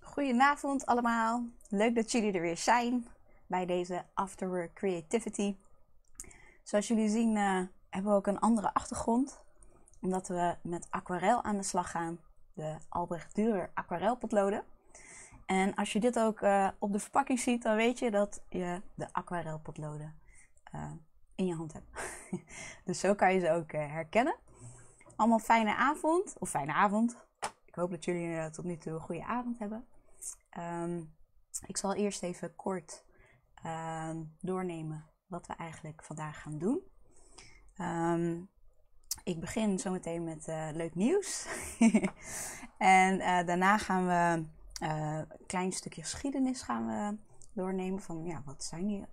Goedenavond allemaal. Leuk dat jullie er weer zijn bij deze Afterwork Creativity. Zoals jullie zien uh, hebben we ook een andere achtergrond. Omdat we met aquarel aan de slag gaan. De Albrecht Dürer aquarelpotloden. En als je dit ook uh, op de verpakking ziet, dan weet je dat je de aquarelpotloden uh, in je hand hebt. dus zo kan je ze ook herkennen. Allemaal fijne avond, of fijne avond. Ik hoop dat jullie tot nu toe een goede avond hebben. Um, ik zal eerst even kort uh, doornemen wat we eigenlijk vandaag gaan doen. Um, ik begin zometeen met leuk nieuws. en daarna gaan we een klein stukje geschiedenis gaan we doornemen. Van ja, wat zijn die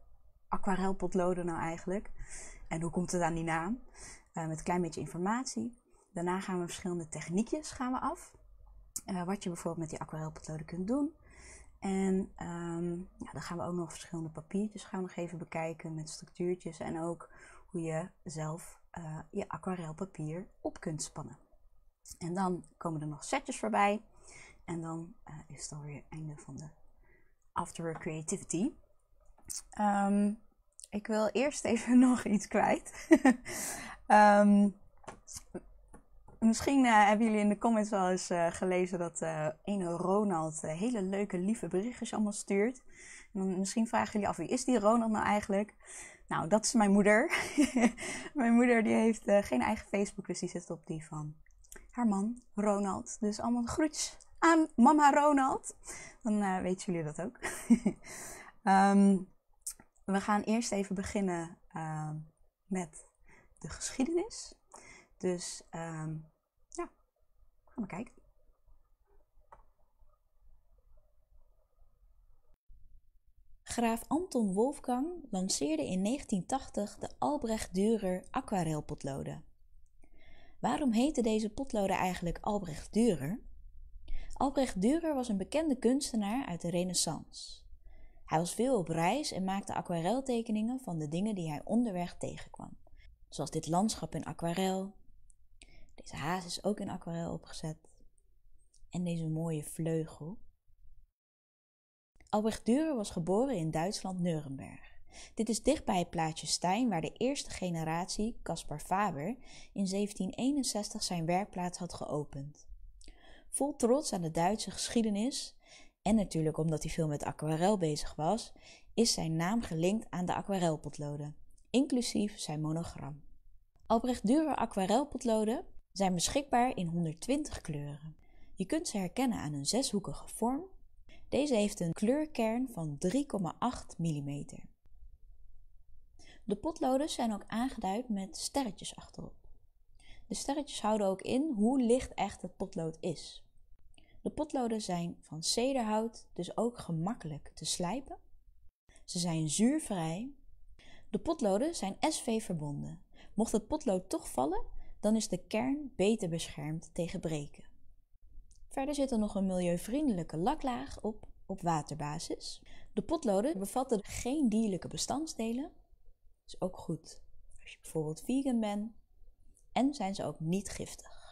aquarelpotloden nou eigenlijk? En hoe komt het aan die naam? met een klein beetje informatie. Daarna gaan we verschillende techniekjes gaan we af. wat je bijvoorbeeld met die aquarelpotloden kunt doen. En um, ja, dan gaan we ook nog verschillende papiertjes gaan we nog even bekijken met structuurtjes en ook hoe je zelf je aquarelpapier op kunt spannen. En dan komen er nog setjes voorbij en dan uh, is het alweer het einde van de Afterwork Creativity. Um, ik wil eerst even nog iets kwijt. um, Misschien uh, hebben jullie in de comments wel eens uh, gelezen dat uh, Ronald hele leuke, lieve berichtjes allemaal stuurt. En dan misschien vragen jullie af, wie is die Ronald nou eigenlijk? Nou, dat is mijn moeder. mijn moeder die heeft geen eigen Facebook, dus die zit op die van haar man, Ronald. Dus allemaal groetjes aan mama Ronald. Dan weten jullie dat ook. um, we gaan eerst even beginnen met de geschiedenis. Dus um, ja, gaan we kijken. Graaf Anton Wolfgang lanceerde in 1980 de Albrecht Dürer aquarelpotloden. Waarom heten deze potloden eigenlijk Albrecht Dürer? Albrecht Dürer was een bekende kunstenaar uit de Renaissance. Hij was veel op reis en maakte aquareltekeningen van de dingen die hij onderweg tegenkwam, zoals dit landschap in aquarel, deze haas is ook in aquarel opgezet. En deze mooie vleugel. Albrecht Dürer was geboren in Duitsland Nuremberg. Dit is dichtbij het plaatsje Stein, waar de eerste generatie, Caspar Faber, in 1761 zijn werkplaats had geopend. Vol trots aan de Duitse geschiedenis, en natuurlijk omdat hij veel met aquarel bezig was, is zijn naam gelinkt aan de aquarelpotloden, inclusief zijn monogram. Albrecht Dürer aquarelpotloden zijn beschikbaar in 120 kleuren. Je kunt ze herkennen aan een zeshoekige vorm. Deze heeft een kleurkern van 3,8 mm. De potloden zijn ook aangeduid met sterretjes achterop. De sterretjes houden ook in hoe licht echt het potlood is. De potloden zijn van cederhout, dus ook gemakkelijk te slijpen. Ze zijn zuurvrij. De potloden zijn SV verbonden. Mocht het potlood toch vallen, dan is de kern beter beschermd tegen breken. Verder zit er nog een milieuvriendelijke laklaag op op waterbasis. De potloden bevatten geen dierlijke bestandsdelen. Dat is ook goed als je bijvoorbeeld vegan bent. En zijn ze ook niet giftig.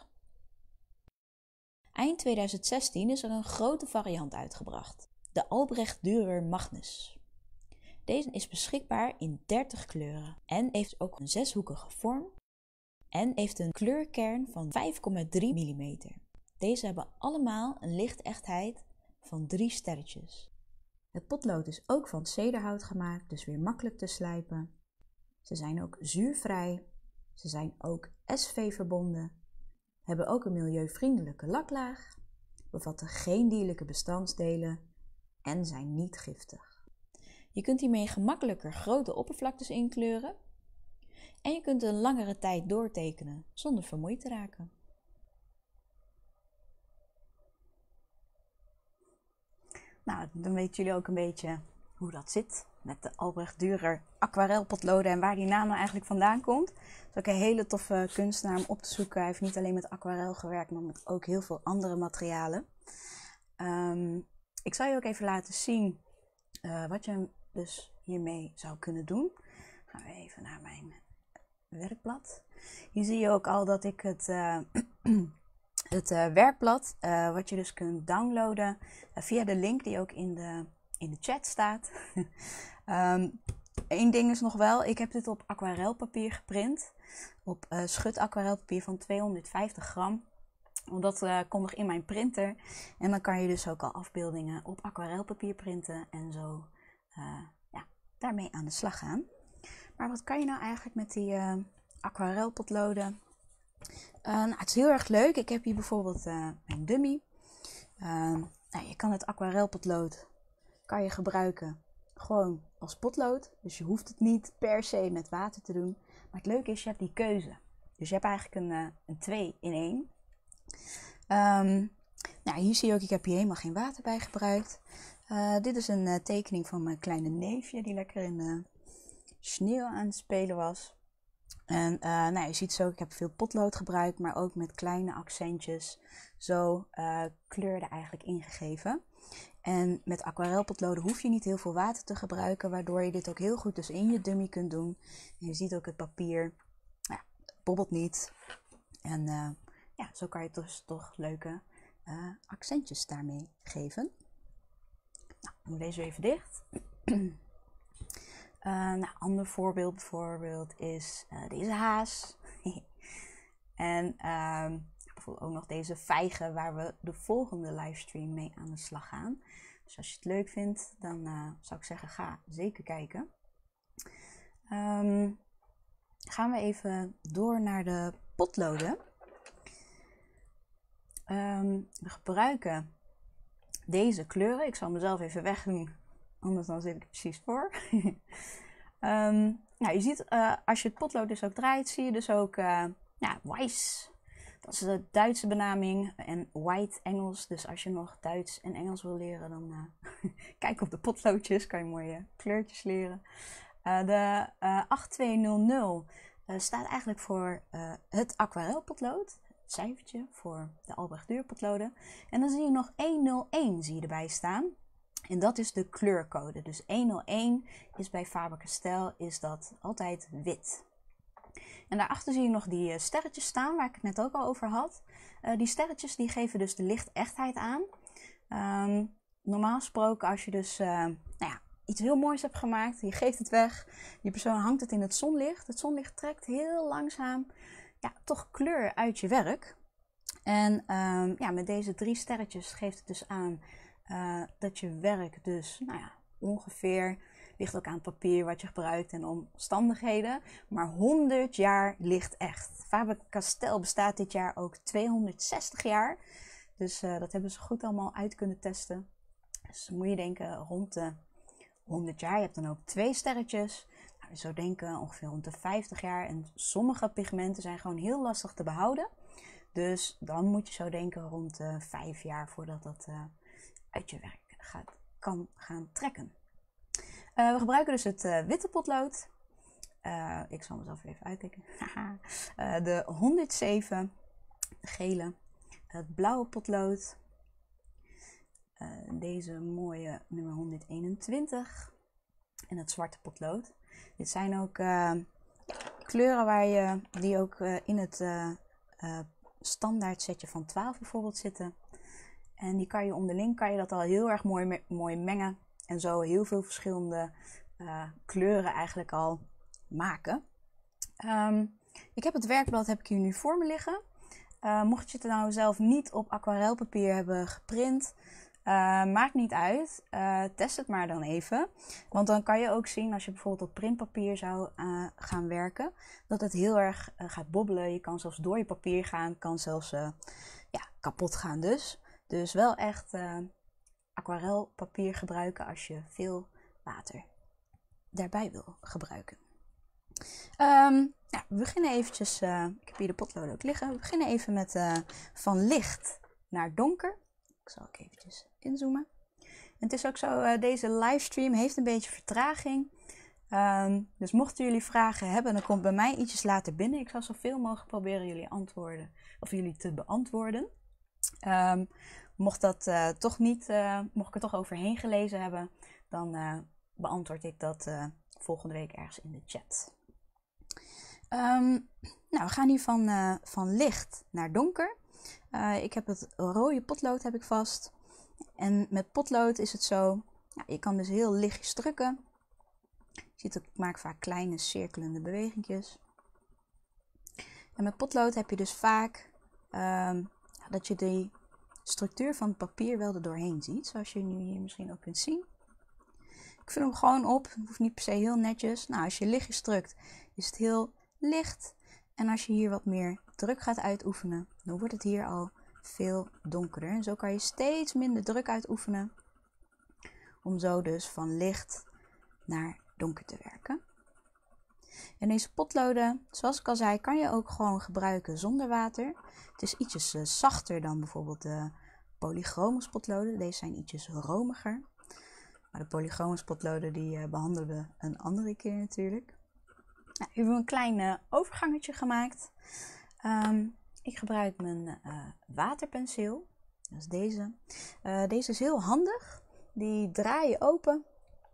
Eind 2016 is er een grote variant uitgebracht. De Albrecht Dürer Magnus. Deze is beschikbaar in 30 kleuren en heeft ook een zeshoekige vorm en heeft een kleurkern van 5,3 mm. Deze hebben allemaal een lichtechtheid van 3 sterretjes. Het potlood is ook van cederhout gemaakt, dus weer makkelijk te slijpen. Ze zijn ook zuurvrij. Ze zijn ook SV verbonden. Hebben ook een milieuvriendelijke laklaag. Bevatten geen dierlijke bestandsdelen en zijn niet giftig. Je kunt hiermee gemakkelijker grote oppervlaktes inkleuren en je kunt een langere tijd doortekenen zonder vermoeid te raken. Nou, dan weten jullie ook een beetje hoe dat zit met de Albrecht Dürer aquarelpotloden en waar die naam nou eigenlijk vandaan komt. Het is ook een hele toffe kunstenaar om op te zoeken. Hij heeft niet alleen met aquarel gewerkt, maar met ook heel veel andere materialen. Um, ik zal je ook even laten zien uh, wat je dus hiermee zou kunnen doen. Gaan we even naar mijn werkblad. Hier zie je ook al dat ik het, uh, het uh, werkblad, wat je dus kunt downloaden via de link die ook in de, in de chat staat. um, Eén ding is nog wel, ik heb dit op aquarelpapier geprint. Op schut aquarelpapier van 250 gram. Want dat uh, komt nog in mijn printer. En dan kan je dus ook al afbeeldingen op aquarelpapier printen. En zo uh, ja, daarmee aan de slag gaan. Maar wat kan je nou eigenlijk met die uh, aquarelpotloden? nou, het is heel erg leuk. Ik heb hier bijvoorbeeld mijn dummy. nou, je kan het aquarelpotlood kan je gebruiken gewoon als potlood. Dus je hoeft het niet per se met water te doen. Maar het leuke is, je hebt die keuze. Dus je hebt eigenlijk een, een 2 in 1. Um, nou, hier zie je ook, ik heb hier helemaal geen water bij gebruikt. Uh, dit is een uh, tekening van mijn kleine neefje die lekker in sneeuw aan het spelen was. En nou, je ziet zo, ik heb veel potlood gebruikt, maar ook met kleine accentjes zo kleurde eigenlijk ingegeven. En met aquarelpotloden hoef je niet heel veel water te gebruiken, waardoor je dit ook heel goed dus in je dummy kunt doen. En je ziet ook het papier, ja, het bobbelt niet. En ja, zo kan je dus toch leuke uh, accentjes daarmee geven. Nou, doe deze even dicht. uh, nou, ander voorbeeld bijvoorbeeld is deze haas. en ook nog deze vijgen waar we de volgende livestream mee aan de slag gaan. Dus als je het leuk vindt, dan zou ik zeggen ga zeker kijken. Um, gaan we even door naar de potloden. Um, we gebruiken deze kleuren. Ik zal mezelf even wegdoen, anders dan zit ik precies voor. um, nou, je ziet, uh, als je het potlood dus ook draait, zie je dus ook uh, ja, Weiss. Dat is de Duitse benaming en white Engels. Dus als je nog Duits en Engels wil leren, dan uh, kijk op de potloodjes, kan je mooie kleurtjes leren. de 8200 staat eigenlijk voor het aquarelpotlood cijfertje voor de Albrecht duurpotloden. En dan zie je nog 101 zie je erbij staan. En dat is de kleurcode. Dus 101 is bij Faber-Castell is dat altijd wit. En daarachter zie je nog die eh, sterretjes staan waar ik het net ook al over had. Uh, die sterretjes die geven dus de lichtechtheid aan. Um, normaal gesproken als je dus uh, nou ja, iets heel moois hebt gemaakt, je geeft het weg, die persoon hangt het in het zonlicht. Het zonlicht trekt heel langzaam ja, toch kleur uit je werk. En um, ja, met deze drie sterretjes geeft het dus aan dat je werk dus nou ja, ongeveer ligt ook aan het papier wat je gebruikt en omstandigheden. Maar 100 jaar ligt echt. Faber-Castell bestaat dit jaar ook 260 jaar. Dus uh, dat hebben ze goed allemaal uit kunnen testen. Dus moet je denken rond de 100 jaar. Je hebt dan ook twee sterretjes. Nou, zo denken ongeveer rond de 50 jaar. En sommige pigmenten zijn gewoon heel lastig te behouden. Dus dan moet je zo denken rond de 5 jaar voordat dat uh, uit je werk gaat, kan gaan trekken. Uh, we gebruiken dus het uh, witte potlood. ik zal mezelf even uitkijken. de 107, de gele, het blauwe potlood. deze mooie nummer 121 en het zwarte potlood. Dit zijn ook kleuren waar je, die ook in het standaard setje van 12 bijvoorbeeld zitten. En die kan je onderling kan je dat al heel erg mooi, mooi mengen. En zo heel veel verschillende kleuren eigenlijk al maken. Um, ik heb het werkblad heb ik hier nu voor me liggen. mocht je het nou zelf niet op aquarelpapier hebben geprint, uh, maakt niet uit. Test het maar dan even. Want dan kan je ook zien als je bijvoorbeeld op printpapier zou gaan werken, dat het heel erg gaat bobbelen. Je kan zelfs door je papier gaan, kan zelfs ja, kapot gaan dus. Dus wel echt aquarelpapier gebruiken als je veel water daarbij wil gebruiken. Ja, we beginnen eventjes, ik heb hier de potlood ook liggen. We beginnen even met van licht naar donker. Ik zal ook eventjes inzoomen. En het is ook zo, uh, deze livestream heeft een beetje vertraging. Um, dus mochten jullie vragen hebben, dan komt bij mij ietsjes later binnen. Ik zal zoveel mogelijk proberen jullie antwoorden of jullie te beantwoorden. Um, mocht dat uh, toch niet, uh, mocht ik er toch overheen gelezen hebben, dan beantwoord ik dat volgende week ergens in de chat. Ehm, nou, we gaan hier van, van licht naar donker. Ik heb het rode potlood heb ik vast. En met potlood is het zo, je kan dus heel lichtjes drukken. Je ziet ook, ik maak vaak kleine cirkelende bewegingjes. En met potlood heb je dus vaak um, dat je die structuur van het papier wel er doorheen ziet. Zoals je nu hier misschien ook kunt zien. Ik vul hem gewoon op. Het hoeft niet per se heel netjes. Nou, als je lichtjes drukt, is het heel licht. En als je hier wat meer druk gaat uitoefenen, dan wordt het hier al veel donkerder. En zo kan je steeds minder druk uitoefenen. Om zo dus van licht naar donker te werken. En deze potloden, zoals ik al zei, kan je ook gewoon gebruiken zonder water. Het is ietsjes uh, zachter dan bijvoorbeeld de polychromos potloden. Deze zijn ietsjes romiger. Maar de polychromos potloden die uh, behandelen we een andere keer natuurlijk. Nou, hebben we een klein uh, overgangetje gemaakt. Um, ik gebruik mijn waterpenseel. Dat is deze. deze is heel handig. Die draai je open.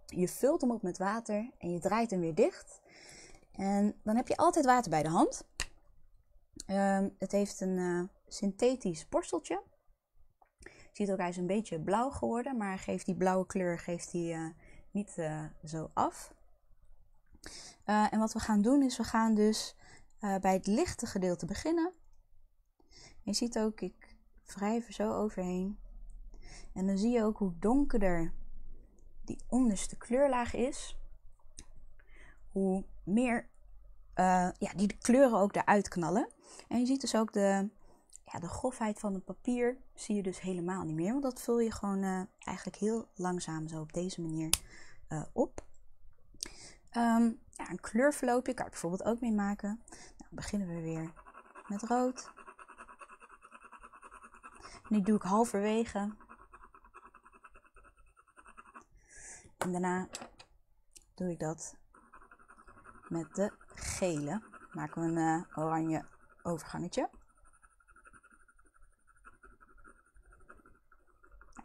Je vult hem op met water en je draait hem weer dicht. En dan heb je altijd water bij de hand. Um, het heeft een uh, synthetisch borsteltje. Je ziet ook, hij is een beetje blauw geworden, maar geeft die blauwe kleur geeft hij, uh, niet uh, zo af. en wat we gaan doen is, we gaan dus bij het lichte gedeelte beginnen. je ziet ook, ik wrijf er zo overheen. En dan zie je ook hoe donkerder die onderste kleurlaag is. Hoe meer uh, ja, die de kleuren ook eruit knallen. En je ziet dus ook de, ja, de grofheid van het papier zie je dus helemaal niet meer. Want dat vul je gewoon uh, eigenlijk heel langzaam zo op deze manier uh, op. Um, ja, een kleurverloopje kan ik bijvoorbeeld ook mee maken. Nou, beginnen we weer met rood. Die doe ik halverwege. En daarna doe ik dat met de gele. Maken we een uh, oranje overgangetje.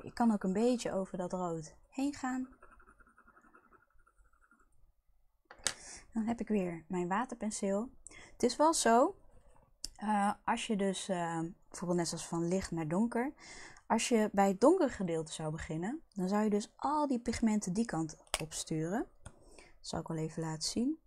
Je kan ook een beetje over dat rood heen gaan. Dan heb ik weer mijn waterpenseel. Het is wel zo, uh, als je dus uh, bijvoorbeeld net zoals van licht naar donker, als je bij het donkere gedeelte zou beginnen, dan zou je dus al die pigmenten die kant op sturen. Dat zal ik wel even laten zien.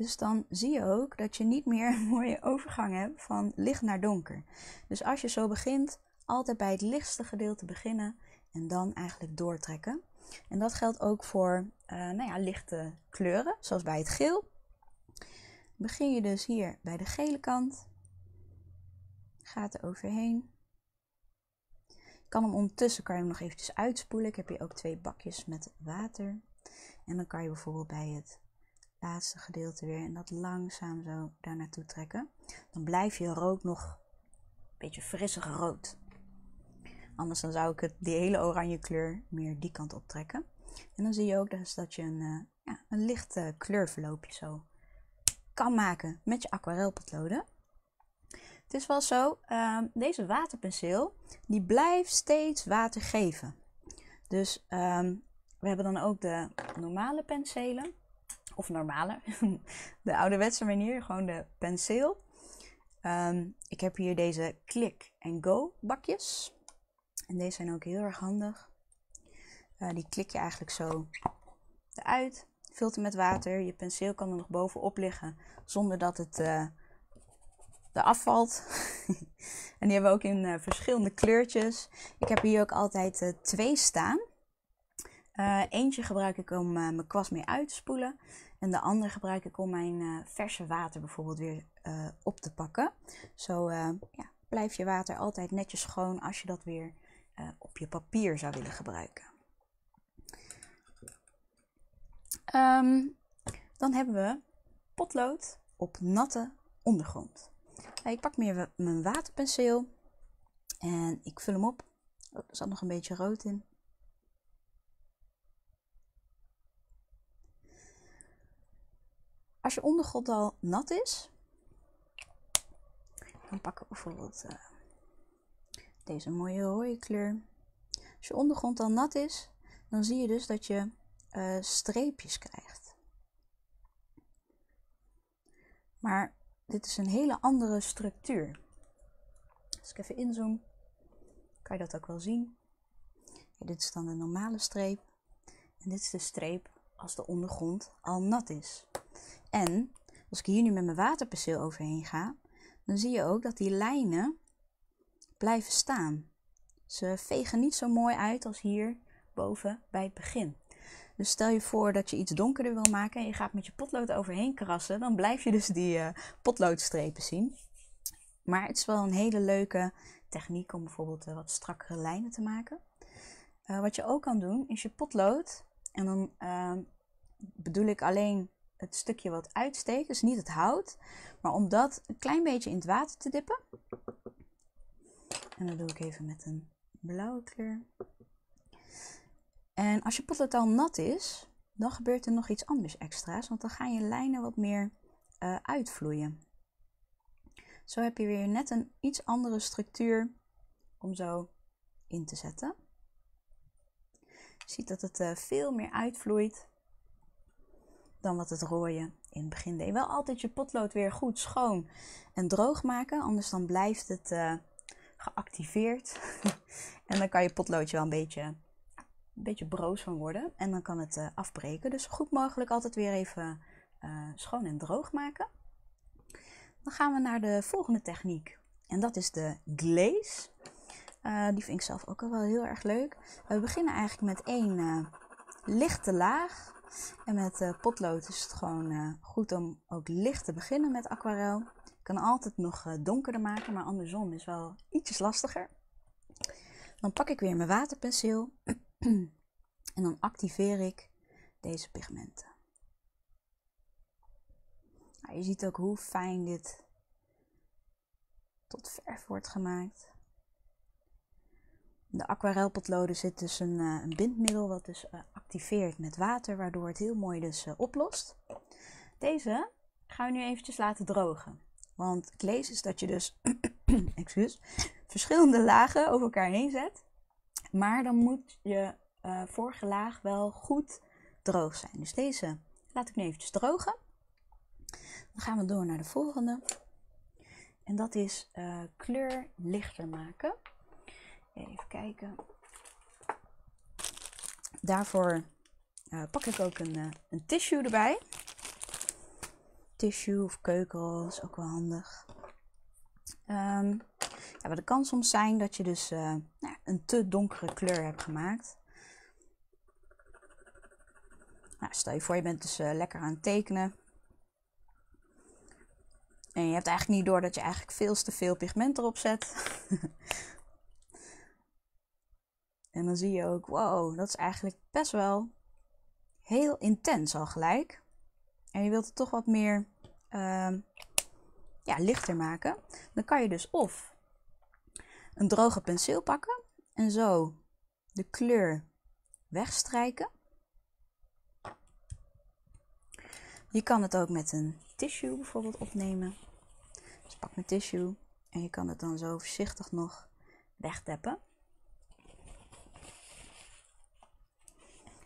Dus dan zie je ook dat je niet meer een mooie overgang hebt van licht naar donker. Dus als je zo begint, altijd bij het lichtste gedeelte beginnen en dan eigenlijk doortrekken. En dat geldt ook voor uh, nou ja, lichte kleuren, zoals bij het geel. Begin je dus hier bij de gele kant. Gaat er overheen. kan hem ondertussen kan je hem nog eventjes uitspoelen. Ik heb hier ook twee bakjes met water. En dan kan je bijvoorbeeld bij het laatste gedeelte weer en dat langzaam zo daar naartoe trekken. Dan blijf je rood nog een beetje frissig rood. Anders dan zou ik het, die hele oranje kleur meer die kant op trekken. En dan zie je ook dus dat je een, uh, ja, een licht uh, kleurverloopje zo kan maken met je aquarelpotloden. Het is wel zo, uh, deze waterpenseel die blijft steeds water geven. Dus ehm, we hebben dan ook de normale penselen of normale, de ouderwetse manier, gewoon de penseel. Um, ik heb hier deze click and go bakjes. En deze zijn ook heel erg handig. Uh, die klik je eigenlijk zo eruit. Hem met water. Je penseel kan er nog bovenop liggen zonder dat het uh, eraf valt. en die hebben we ook in uh, verschillende kleurtjes. Ik heb hier ook altijd twee staan. eentje gebruik ik om mijn kwast mee uit te spoelen. En de andere gebruik ik om mijn uh, verse water bijvoorbeeld weer uh, op te pakken. Zo uh, ja, blijft je water altijd netjes schoon als je dat weer op je papier zou willen gebruiken. Um, dan hebben we potlood op natte ondergrond. Ik pak meer mijn waterpenseel en ik vul hem op. Oh, er zat nog een beetje rood in. Als je ondergrond al nat is, dan pakken we bijvoorbeeld uh, deze mooie rode kleur. Als je ondergrond al nat is, dan zie je dus dat je uh, streepjes krijgt. Maar dit is een hele andere structuur. Als ik even inzoom, kan je dat ook wel zien. Dit is dan de normale streep. En dit is de streep als de ondergrond al nat is. En als ik hier nu met mijn waterperceel overheen ga, dan zie je ook dat die lijnen blijven staan. Ze vegen niet zo mooi uit als hier boven bij het begin. Dus stel je voor dat je iets donkerder wil maken en je gaat met je potlood overheen krassen, dan blijf je dus die uh, potloodstrepen zien. Maar het is wel een hele leuke techniek om bijvoorbeeld uh, wat strakkere lijnen te maken. Uh, wat je ook kan doen is je potlood, en dan bedoel ik alleen het stukje wat uitsteekt, dus niet het hout, maar om dat een klein beetje in het water te dippen. En dat doe ik even met een blauwe kleur. En als je potlood al nat is, dan gebeurt er nog iets anders extra's, want dan gaan je lijnen wat meer uh, uitvloeien. Zo heb je weer net een iets andere structuur om zo in te zetten. Je ziet dat het uh, veel meer uitvloeit dan wat het rooien in het begin deed. Wel altijd je potlood weer goed schoon en droog maken, anders dan blijft het uh, geactiveerd. en dan kan je potloodje wel een beetje, een beetje broos van worden en dan kan het uh, afbreken. Dus goed mogelijk altijd weer even uh, schoon en droog maken. Dan gaan we naar de volgende techniek en dat is de glaze. die vind ik zelf ook al wel heel erg leuk. We beginnen eigenlijk met één lichte laag en met uh, potlood is het gewoon uh, goed om ook licht te beginnen met aquarel. Kan altijd nog uh, donkerder maken, maar andersom is wel ietsjes lastiger. Dan pak ik weer mijn waterpenseel en dan activeer ik deze pigmenten. Nou, je ziet ook hoe fijn dit tot verf wordt gemaakt de aquarelpotloden zit dus een, uh, een bindmiddel wat dus uh, activeert met water, waardoor het heel mooi dus uh, oplost. Deze gaan we nu eventjes laten drogen. Want ik lees is dat je dus excuus, verschillende lagen over elkaar heen zet. Maar dan moet je vorige laag wel goed droog zijn. Dus deze laat ik nu eventjes drogen. Dan gaan we door naar de volgende. En dat is kleur lichter maken. Even kijken. Daarvoor uh, pak ik ook een, uh, een tissue erbij. Tissue of keukenrol is ook wel handig. Um, ja, maar het kan soms zijn dat je dus uh, nou, een te donkere kleur hebt gemaakt. Nou, stel je voor, je bent dus lekker aan het tekenen. En je hebt eigenlijk niet door dat je eigenlijk veel te veel pigment erop zet. En dan zie je ook, wow, dat is eigenlijk best wel heel intens al gelijk. En je wilt het toch wat meer uh, ja, lichter maken. Dan kan je dus of een droge penseel pakken en zo de kleur wegstrijken. Je kan het ook met een tissue bijvoorbeeld opnemen. Dus pak mijn tissue en je kan het dan zo voorzichtig nog wegtappen.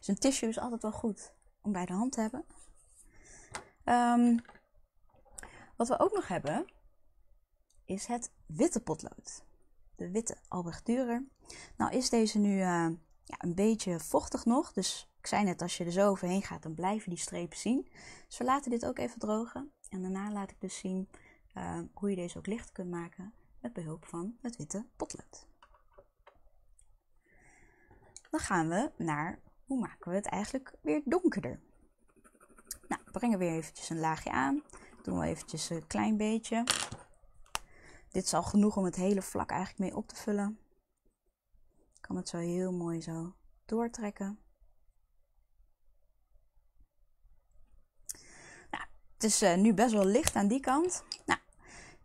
Dus een tissue is altijd wel goed om bij de hand te hebben. Um, wat we ook nog hebben, is het witte potlood. De witte Albrecht Dürer. Nou is deze nu uh, ja, een beetje vochtig nog. Dus ik zei net, als je er zo overheen gaat, dan blijven die strepen zien. Dus we laten dit ook even drogen. En daarna laat ik dus zien uh, hoe je deze ook licht kunt maken met behulp van het witte potlood. Dan gaan we naar hoe maken we het eigenlijk weer donkerder? Nou, brengen we weer eventjes een laagje aan. Doen we eventjes een klein beetje. Dit is al genoeg om het hele vlak eigenlijk mee op te vullen. Ik kan het zo heel mooi zo doortrekken. Nou, het is uh, nu best wel licht aan die kant. Nou,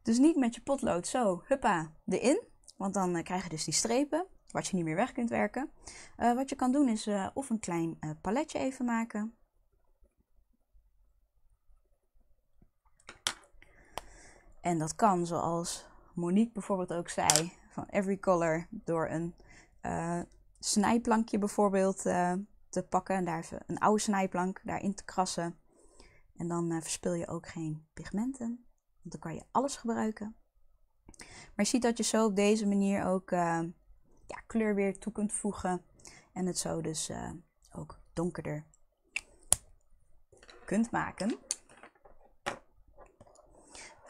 dus niet met je potlood zo, huppa, erin. Want dan uh, krijg je dus die strepen wat je niet meer weg kunt werken. Uh, wat je kan doen is uh, of een klein uh, paletje even maken. En dat kan zoals Monique bijvoorbeeld ook zei, van every color door een snijplankje bijvoorbeeld te pakken en daar een oude snijplank daarin te krassen. En dan verspil je ook geen pigmenten, want dan kan je alles gebruiken. Maar je ziet dat je zo op deze manier ook ja, kleur weer toe kunt voegen en het zo dus ook donkerder kunt maken.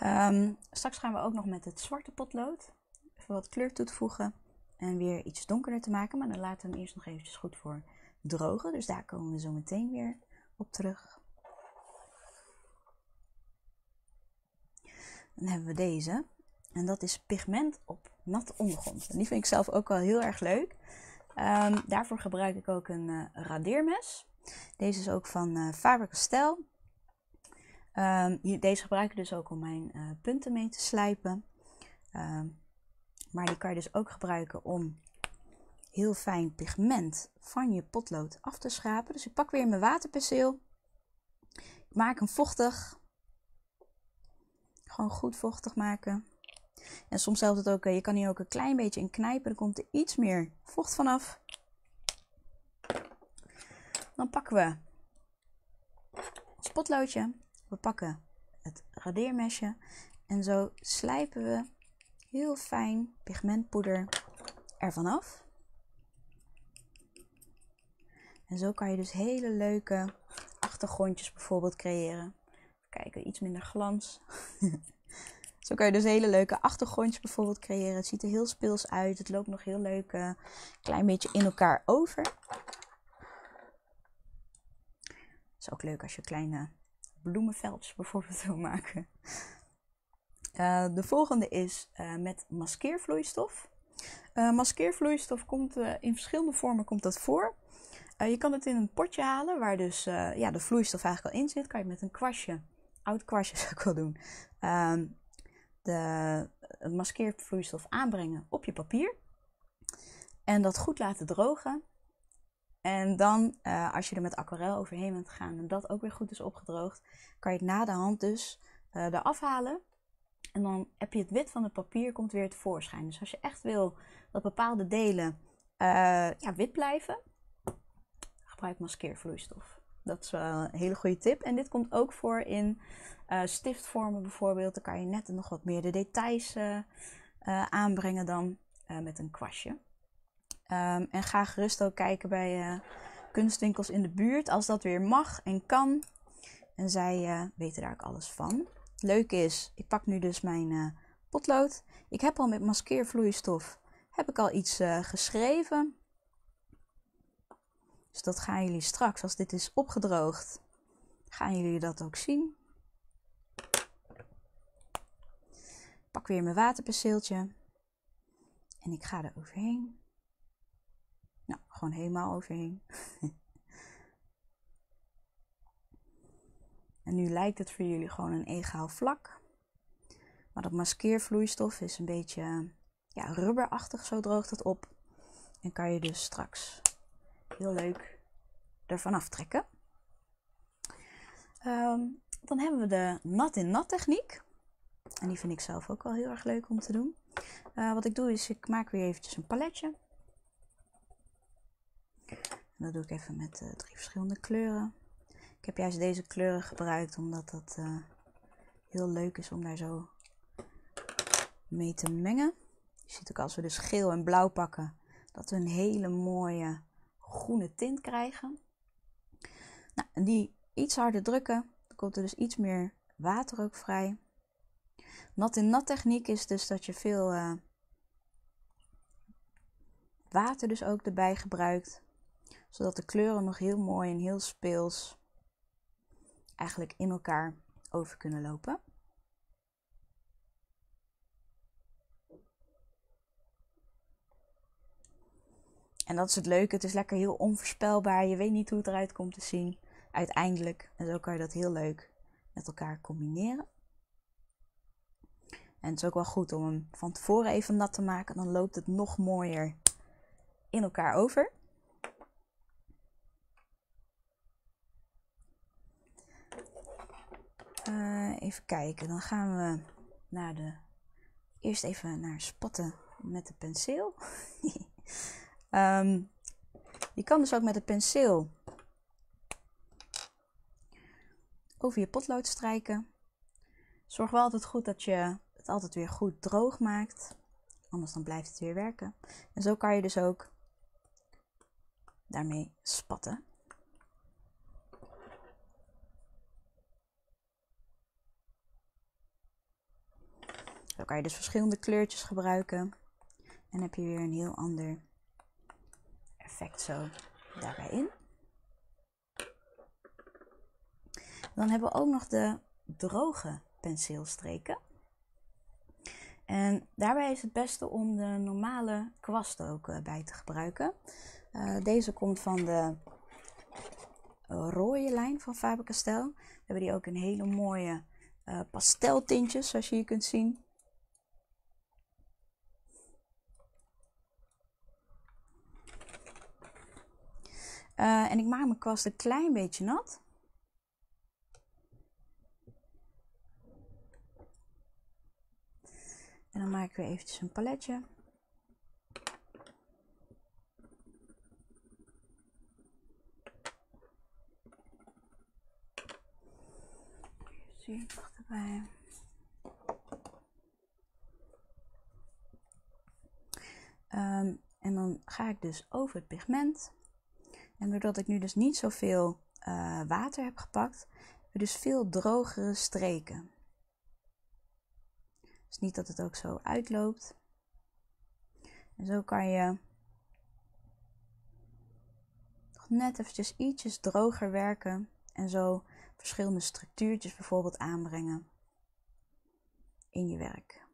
Um, straks gaan we ook nog met het zwarte potlood even wat kleur toe te voegen en weer iets donkerder te maken. Maar dan laten we hem eerst nog eventjes goed voor drogen. Dus daar komen we zo meteen weer op terug. Dan hebben we deze. En dat is pigment op natte ondergrond. En die vind ik zelf ook wel heel erg leuk. Um, daarvoor gebruik ik ook een uh, radeermes. Deze is ook van uh, Faber-Castell. Um, deze gebruik ik dus ook om mijn uh, punten mee te slijpen. Um, maar die kan je dus ook gebruiken om heel fijn pigment van je potlood af te schrapen. Dus ik pak weer mijn waterperceel. Ik maak hem vochtig. Gewoon goed vochtig maken. En soms helpt het ook, eh, je kan hier ook een klein beetje in knijpen. Dan komt er iets meer vocht vanaf. Dan pakken we het potloodje. We pakken het radeermesje. En zo slijpen we heel fijn pigmentpoeder ervan af. En zo kan je dus hele leuke achtergrondjes bijvoorbeeld creëren. Kijken, iets minder glans. zo kan je dus hele leuke achtergrondjes bijvoorbeeld creëren. Het ziet er heel speels uit. Het loopt nog heel leuk uh, klein beetje in elkaar over. Het is ook leuk als je kleine bloemenveldjes bijvoorbeeld wil maken. Uh, de volgende is uh, met maskeervloeistof. Uh, maskeervloeistof komt in verschillende vormen komt dat voor. je kan het in een potje halen waar dus ja, de vloeistof eigenlijk al in zit. Kan je met een kwastje, oud kwastje zou ik wel doen, ehm, de maskeervloeistof aanbrengen op je papier. En dat goed laten drogen. En dan, als je er met aquarel overheen bent gegaan en dat ook weer goed is opgedroogd, kan je het na de hand dus eraf halen. En dan heb je het wit van het papier komt weer tevoorschijn. Dus als je echt wil dat bepaalde delen uh, ja, wit blijven, gebruik maskeervloeistof. Dat is wel een hele goede tip. En dit komt ook voor in uh, stiftvormen bijvoorbeeld. Dan kan je net nog wat meer de details uh, aanbrengen dan met een kwastje. Um, en ga gerust ook kijken bij kunstwinkels in de buurt als dat weer mag en kan. En zij weten daar ook alles van. Leuk is, ik pak nu dus mijn potlood. Ik heb al met maskeervloeistof heb ik al iets geschreven. Dus dat gaan jullie straks, als dit is opgedroogd, gaan jullie dat ook zien. Ik pak weer mijn waterperceeltje. En ik ga er overheen. Nou, gewoon helemaal overheen. En nu lijkt het voor jullie gewoon een egaal vlak. Maar dat maskeervloeistof is een beetje ja, rubberachtig, zo droogt het op. En kan je dus straks heel leuk ervan aftrekken. Um, dan hebben we de nat in nat techniek. En die vind ik zelf ook wel heel erg leuk om te doen. Uh, wat ik doe is, ik maak weer eventjes een paletje. En dat doe ik even met uh, drie verschillende kleuren. Ik heb juist deze kleuren gebruikt omdat dat uh, heel leuk is om daar zo mee te mengen. Je ziet ook als we dus geel en blauw pakken, dat we een hele mooie groene tint krijgen. Nou, en die iets harder drukken, dan komt er dus iets meer water ook vrij. Nat in nat techniek is dus dat je veel uh, water dus ook erbij gebruikt. Zodat de kleuren nog heel mooi en heel speels eigenlijk in elkaar over kunnen lopen. En dat is het leuke. Het is lekker heel onvoorspelbaar. Je weet niet hoe het eruit komt te zien. Uiteindelijk. En zo kan je dat heel leuk met elkaar combineren. En het is ook wel goed om hem van tevoren even nat te maken. Dan loopt het nog mooier in elkaar over. Uh, even kijken, dan gaan we naar de. Eerst even naar spatten met de penseel. um, Je kan dus ook met een penseel over je potlood strijken. Zorg wel altijd goed dat je het altijd weer goed droog maakt. Anders dan blijft het weer werken. En zo kan je dus ook daarmee spatten. Zo kan je dus verschillende kleurtjes gebruiken. En heb je weer een heel ander effect zo daarbij in. Dan hebben we ook nog de droge penseelstreken. En daarbij is het beste om de normale kwast ook uh, bij te gebruiken. Uh, deze komt van de rode lijn van Faber-Castell. We hebben die ook in hele mooie uh, pasteltintjes, zoals je hier kunt zien. Uh, en ik maak mijn kwast een klein beetje nat. En dan maak ik weer eventjes een paletje. Zie erbij. Um, en dan ga ik dus over het pigment. En doordat ik nu dus niet zoveel uh, water heb gepakt, heb dus veel drogere streken. Dus niet dat het ook zo uitloopt. En zo kan je nog net eventjes ietsjes droger werken en zo verschillende structuurtjes bijvoorbeeld aanbrengen in je werk.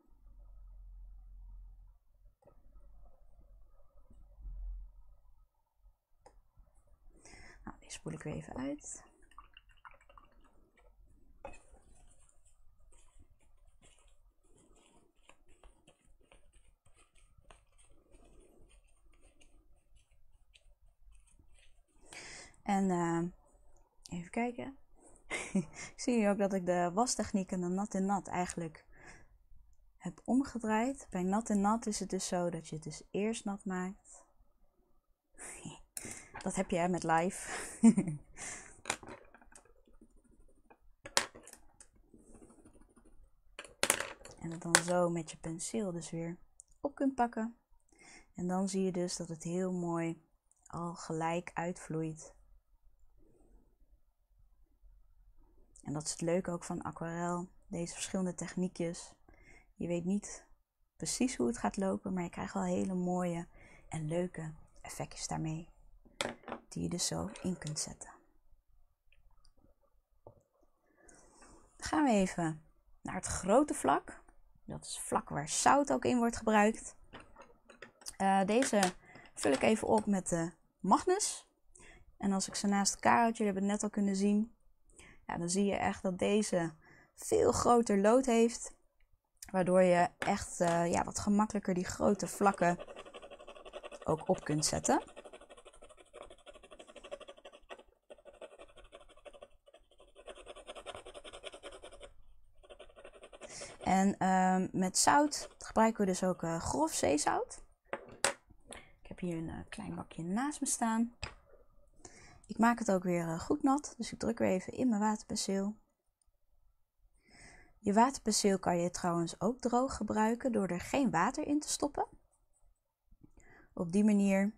Nou, die spoel ik weer even uit. En uh, even kijken. ik zie hier ook dat ik de wastechniek en de nat in nat eigenlijk heb omgedraaid. Bij nat in nat is het dus zo dat je het dus eerst nat maakt. Dat heb je hè, met live. en het dan zo met je penseel dus weer op kunt pakken. En dan zie je dus dat het heel mooi al gelijk uitvloeit. En dat is het leuke ook van aquarel. Deze verschillende techniekjes. Je weet niet precies hoe het gaat lopen, maar je krijgt wel hele mooie en leuke effectjes daarmee. Die je dus zo in kunt zetten. Dan gaan we even naar het grote vlak. Dat is vlak waar zout ook in wordt gebruikt. Uh, deze vul ik even op met de Magnus. En als ik ze naast elkaar houd, jullie hebben het net al kunnen zien, ja, dan zie je echt dat deze veel groter lood heeft. Waardoor je echt uh, ja, wat gemakkelijker die grote vlakken ook op kunt zetten. En uh, met zout gebruiken we dus ook uh, grof zeezout. Ik heb hier een uh, klein bakje naast me staan. Ik maak het ook weer uh, goed nat, dus ik druk weer even in mijn waterpenseel. Je waterpenseel kan je trouwens ook droog gebruiken door er geen water in te stoppen. Op die manier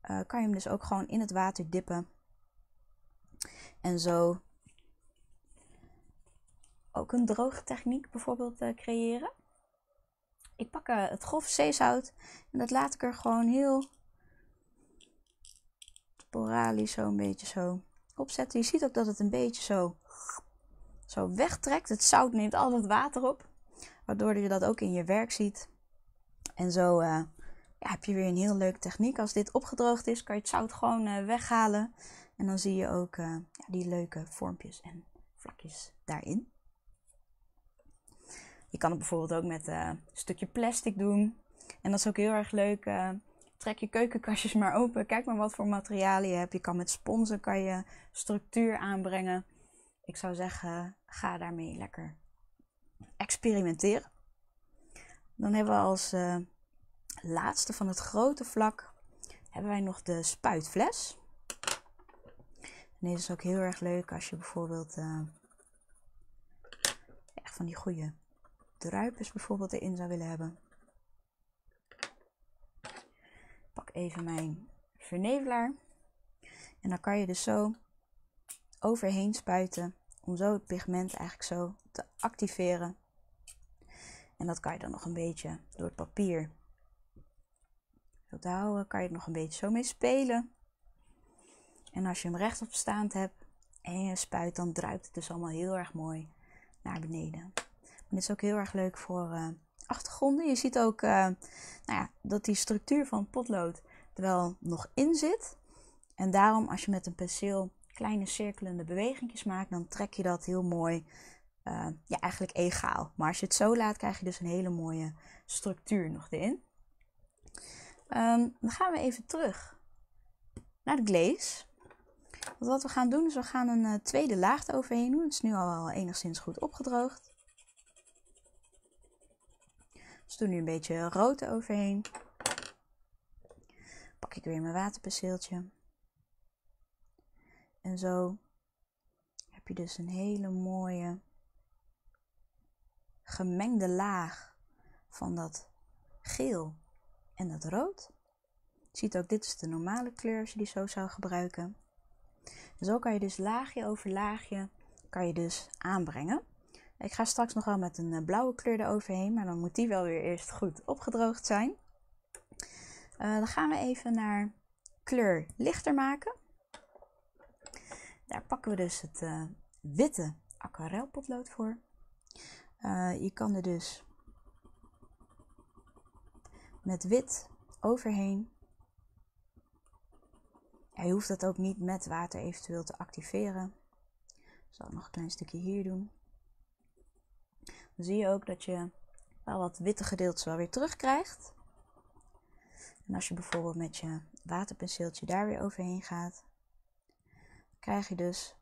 kan je hem dus ook gewoon in het water dippen. En zo ook een droge techniek bijvoorbeeld uh, creëren. Ik pak uh, het grof zeezout en dat laat ik er gewoon heel sporalisch zo een beetje zo opzetten. Je ziet ook dat het een beetje zo, zo wegtrekt. Het zout neemt al het water op, waardoor je dat ook in je werk ziet. En zo uh, ja, heb je weer een heel leuke techniek. Als dit opgedroogd is, kan je het zout gewoon weghalen. En dan zie je ook die leuke vormpjes en vlakjes daarin. Je kan het bijvoorbeeld ook met een stukje plastic doen. En dat is ook heel erg leuk trek je keukenkastjes maar open. Kijk maar wat voor materialen je hebt. Je kan met sponsen kan je structuur aanbrengen. Ik zou zeggen, ga daarmee lekker experimenteren. Dan hebben we als uh, laatste van het grote vlak hebben wij nog de spuitfles. Deze is ook heel erg leuk als je bijvoorbeeld echt van die goede druipers bijvoorbeeld erin zou willen hebben. Pak even mijn vernevelaar. En dan kan je dus zo overheen spuiten om zo het pigment eigenlijk zo te activeren. En dat kan je dan nog een beetje door het papier te houden, kan je er nog een beetje zo mee spelen. En als je hem rechtop staand hebt en je spuit, dan druipt het dus allemaal heel erg mooi naar beneden. En dit is ook heel erg leuk voor uh, achtergronden. Je ziet ook uh, nou ja, dat die structuur van potlood er wel nog in zit. En daarom als je met een penseel kleine cirkelende bewegingjes maakt, dan trek je dat heel mooi, uh, ja eigenlijk egaal. Maar als je het zo laat, krijg je dus een hele mooie structuur nog erin. Um, dan gaan we even terug naar de glaze. Wat we gaan doen is we gaan een tweede laag overheen doen. Het is nu al wel enigszins goed opgedroogd. Dus doen nu een beetje rood overheen. Pak ik weer mijn waterperceeltje. En zo heb je dus een hele mooie gemengde laag van dat geel en dat rood. Je ziet ook, dit is de normale kleur als je die zo zou gebruiken. zo kan je dus laagje over laagje kan je dus aanbrengen. Ik ga straks nog wel met een eh, blauwe kleur eroverheen, maar dan moet die wel weer eerst goed opgedroogd zijn. Uh, dan gaan we even naar kleur lichter maken. Daar pakken we dus het uh, witte aquarelpotlood voor. Je kan er dus met wit overheen. je hoeft dat ook niet met water eventueel te activeren. Ik zal nog een klein stukje hier doen. Dan zie je ook dat je wel wat witte gedeeltes wel weer terugkrijgt. En als je bijvoorbeeld met je waterpenseeltje daar weer overheen gaat, krijg je dus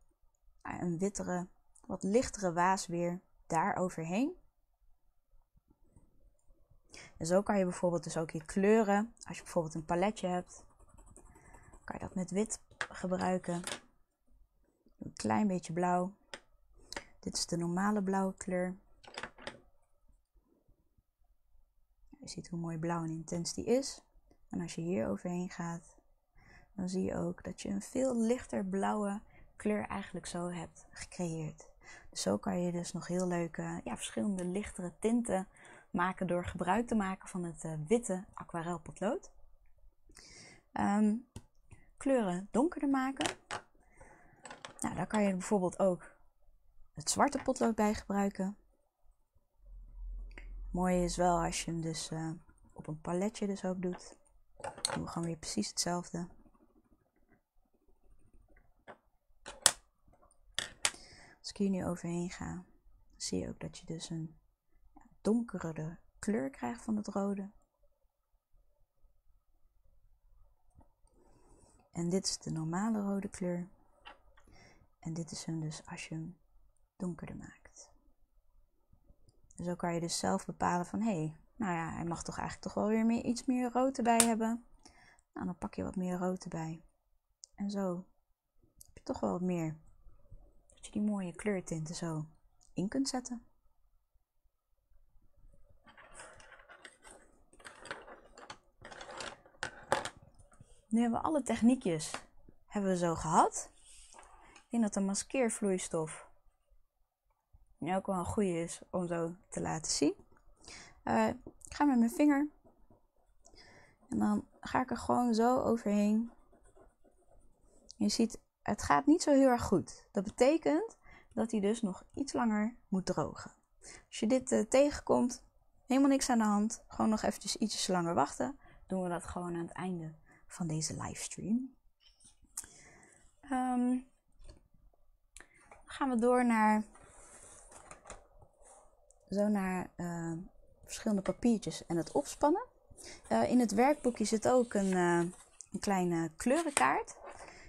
een wittere, wat lichtere waas weer daar overheen. En zo kan je bijvoorbeeld dus ook je kleuren, als je bijvoorbeeld een paletje hebt, kan je dat met wit gebruiken. Een klein beetje blauw. Dit is de normale blauwe kleur. Je ziet hoe mooi blauw en intens die is. En als je hier overheen gaat, dan zie je ook dat je een veel lichter blauwe kleur eigenlijk zo hebt gecreëerd. Dus zo kan je dus nog heel leuke, ja, verschillende lichtere tinten maken door gebruik te maken van het uh, witte aquarelpotlood. Um, kleuren donkerder maken. Nou, daar kan je bijvoorbeeld ook het zwarte potlood bij gebruiken. Mooi is wel als je hem dus uh, op een paletje dus ook doet. Doen we gewoon weer precies hetzelfde. Als ik hier nu overheen ga, zie je ook dat je dus een donkere kleur krijgt van het rode. En dit is de normale rode kleur. En dit is hem dus als je hem donkerder maakt. Dus zo kan je dus zelf bepalen van, hé, hey, nou ja, hij mag toch eigenlijk toch wel weer meer, iets meer rood erbij hebben. Nou, dan pak je wat meer rood erbij. En zo heb je toch wel wat meer. Dat je die mooie kleurtinten zo in kunt zetten. Nu hebben we alle techniekjes hebben we zo gehad. Ik denk dat de maskeervloeistof nu ook wel een goede is om zo te laten zien. Uh, ik ga met mijn vinger en dan ga ik er gewoon zo overheen. Je ziet, het gaat niet zo heel erg goed. Dat betekent dat hij dus nog iets langer moet drogen. Als je dit uh, tegenkomt, helemaal niks aan de hand. Gewoon nog eventjes ietsjes langer wachten. Doen we dat gewoon aan het einde van deze livestream. Um, dan gaan we door naar zo naar uh, verschillende papiertjes en het opspannen. Uh, in het werkboekje zit ook een, uh, een kleine kleurenkaart.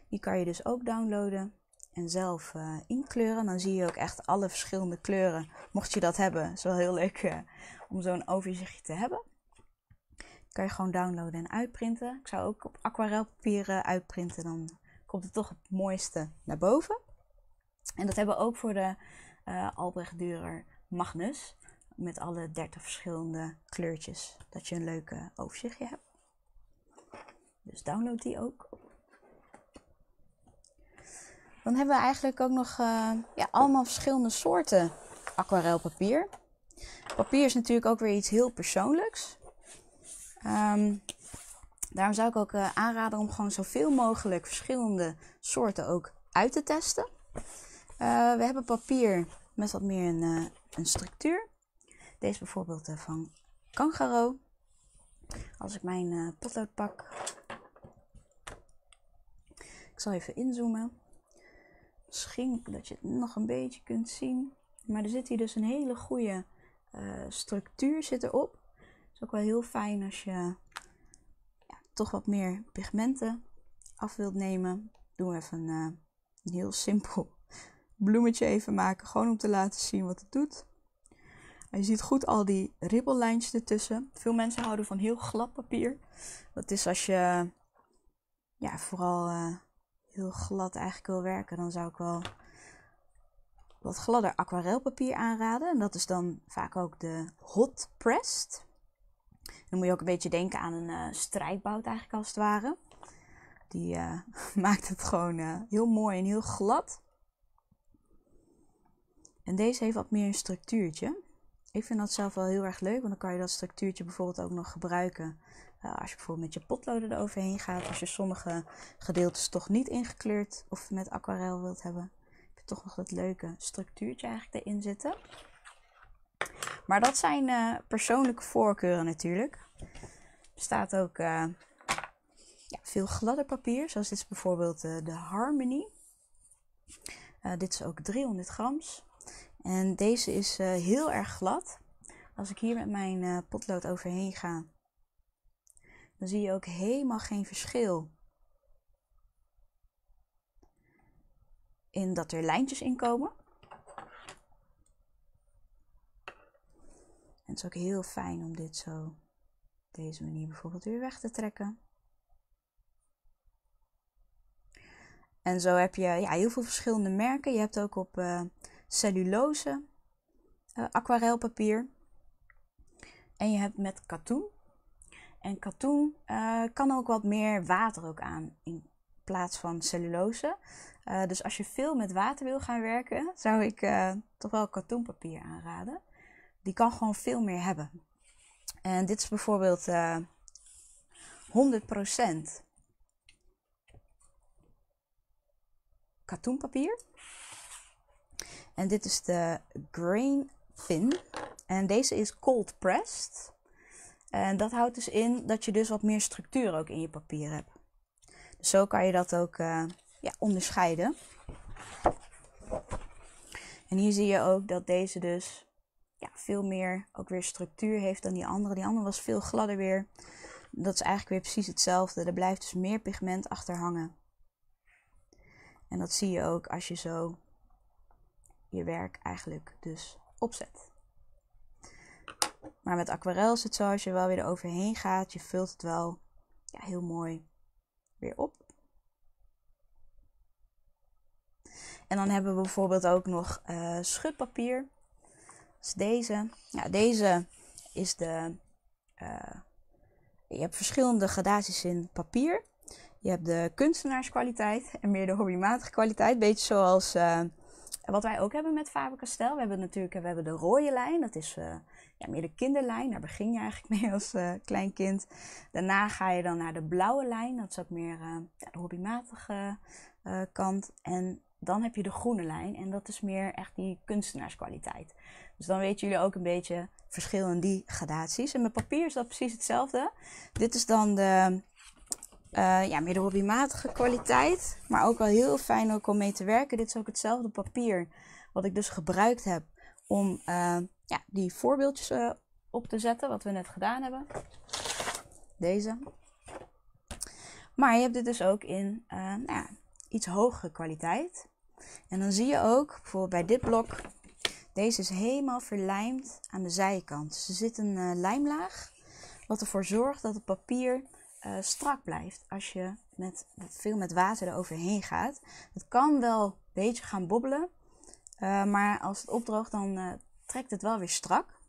Die kan je dus ook downloaden en zelf inkleuren. Dan zie je ook echt alle verschillende kleuren. Mocht je dat hebben, is wel heel leuk om zo'n overzichtje te hebben. Kan je gewoon downloaden en uitprinten. Ik zou ook op aquarelpapier uitprinten, dan komt het toch het mooiste naar boven. En dat hebben we ook voor de Albrecht Dürer Magnus. Met alle 30 verschillende kleurtjes. Dat je een leuke overzichtje hebt. Dus download die ook. Dan hebben we eigenlijk ook nog uh, ja, allemaal verschillende soorten aquarelpapier. Papier is natuurlijk ook weer iets heel persoonlijks. Um, daarom zou ik ook uh, aanraden om gewoon zoveel mogelijk verschillende soorten ook uit te testen. Uh, we hebben papier met wat meer een, een structuur. Deze bijvoorbeeld van Kangaro. Als ik mijn potlood pak. Ik zal even inzoomen. Misschien dat je het nog een beetje kunt zien. Maar er zit hier dus een hele goede structuur zit erop. Het is ook wel heel fijn als je toch wat meer pigmenten af wilt nemen, doen we even een, een heel simpel bloemetje even maken. Gewoon om te laten zien wat het doet. En je ziet goed al die ribbellijntjes ertussen. Veel mensen houden van heel glad papier. Dat is als je ja, vooral uh, heel glad eigenlijk wil werken, dan zou ik wel wat gladder aquarelpapier aanraden. En dat is dan vaak ook de hot pressed. Dan moet je ook een beetje denken aan een uh, strijkbout eigenlijk als het ware. Die uh, maakt het gewoon heel mooi en heel glad. En deze heeft wat meer een structuurtje. Ik vind dat zelf wel heel erg leuk, want dan kan je dat structuurtje bijvoorbeeld ook nog gebruiken als je bijvoorbeeld met je potloden eroverheen gaat. Als je sommige gedeeltes toch niet ingekleurd of met aquarel wilt hebben, heb je toch nog dat leuke structuurtje eigenlijk erin zitten. Maar dat zijn uh, persoonlijke voorkeuren natuurlijk. Er staat ook uh, ja, veel gladder papier, zoals dit is bijvoorbeeld de Harmony. dit is ook 300 grams. En deze is heel erg glad. Als ik hier met mijn potlood overheen ga, dan zie je ook helemaal geen verschil in dat er lijntjes in komen. En het is ook heel fijn om dit zo op deze manier bijvoorbeeld weer weg te trekken. En zo heb je ja, heel veel verschillende merken. Je hebt ook op uh, cellulose uh, aquarelpapier. En je hebt met katoen. En katoen uh, kan ook wat meer water ook aan in plaats van cellulose. dus als je veel met water wil gaan werken, zou ik toch wel katoenpapier aanraden die kan gewoon veel meer hebben. En dit is bijvoorbeeld uh, eh, 100% katoenpapier. En dit is de Grain Thin. En deze is cold pressed. En dat houdt dus in dat je dus wat meer structuur ook in je papier hebt. Dus zo kan je dat ook uh, ja, onderscheiden. En hier zie je ook dat deze dus ja, veel meer ook weer structuur heeft dan die andere. Die andere was veel gladder weer. Dat is eigenlijk weer precies hetzelfde. Er blijft dus meer pigment achter hangen. En dat zie je ook als je zo je werk eigenlijk dus opzet. Maar met aquarel is het zo, als je wel weer eroverheen gaat, je vult het wel ja, heel mooi weer op. En dan hebben we bijvoorbeeld ook nog uh, schutpapier deze. Ja, deze is de. Uh, je hebt verschillende gradaties in papier. Je hebt de kunstenaarskwaliteit en meer de hobbymatige kwaliteit. Beetje zoals uh, wat wij ook hebben met Faber-Castell. We hebben natuurlijk we hebben de rode lijn. Dat is uh, ja, meer de kinderlijn. Daar begin je eigenlijk mee als klein kind. Daarna ga je dan naar de blauwe lijn. Dat is ook meer ja, de hobbymatige kant. En dan heb je de groene lijn. En dat is meer echt die kunstenaarskwaliteit. Dus dan weten jullie ook een beetje verschil in die gradaties. En met papier is dat precies hetzelfde. Dit is dan de uh, ja, meer kwaliteit. Maar ook wel heel fijn om mee te werken. Dit is ook hetzelfde papier wat ik dus gebruikt heb om uh, ja, die voorbeeldjes uh, op te zetten. Wat we net gedaan hebben. Deze. Maar je hebt dit dus ook in nou iets hogere kwaliteit. En dan zie je ook, bijvoorbeeld bij dit blok, deze is helemaal verlijmd aan de zijkant. Dus er zit een lijmlaag Wat ervoor zorgt dat het papier uh, strak blijft als je met, veel met water eroverheen gaat. Het kan wel een beetje gaan bobbelen, uh, maar als het opdroogt dan uh, trekt het wel weer strak.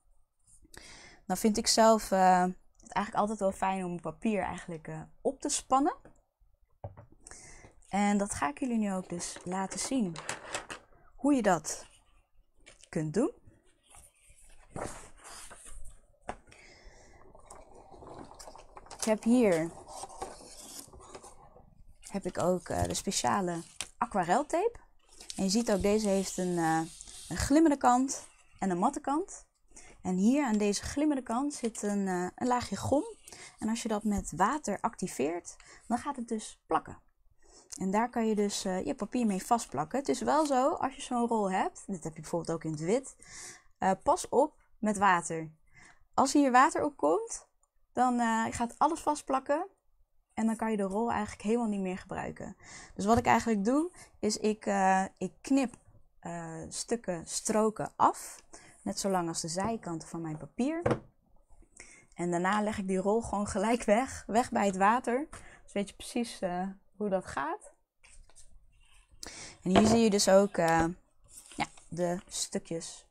Dan vind ik zelf het eigenlijk altijd wel fijn om papier eigenlijk op te spannen. En dat ga ik jullie nu ook dus laten zien. Hoe je dat kunt doen. Heb hier heb ik ook uh, de speciale aquareltape. En je ziet ook, deze heeft een, uh, een glimmende kant en een matte kant. En hier aan deze glimmende kant zit een, uh, een laagje gom. En als je dat met water activeert, dan gaat het dus plakken. En daar kan je dus je papier mee vastplakken. Het is wel zo, als je zo'n rol hebt, dit heb je bijvoorbeeld ook in het wit, pas op met water. Als hier water op komt, dan gaat alles vastplakken en dan kan je de rol eigenlijk helemaal niet meer gebruiken. Dus wat ik eigenlijk doe, is ik, uh, ik knip uh, stukken stroken af. Net zo lang als de zijkanten van mijn papier. En daarna leg ik die rol gewoon gelijk weg. Weg bij het water. Dus weet je precies uh, hoe dat gaat. En hier zie je dus ook ja, de stukjes.